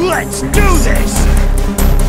Let's do this!